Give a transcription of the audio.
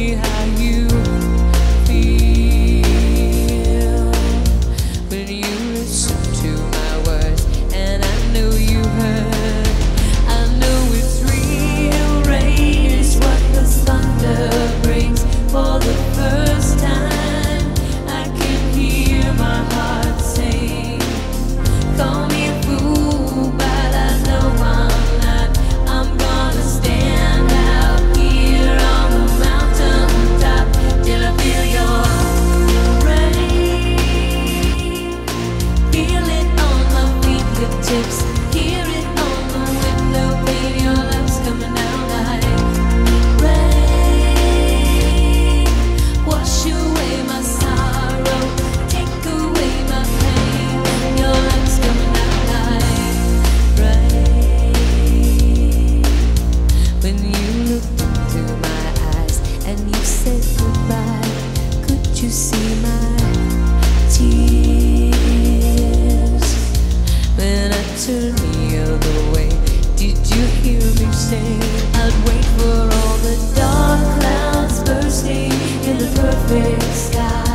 see how you feel. Hear it on the window, your love's coming down like rain. Wash away my sorrow, take away my pain. Your love's coming down like rain. When you looked into my eyes and you said goodbye, could you see my the way, did you hear me say I'd wait for all the dark clouds bursting in the perfect sky?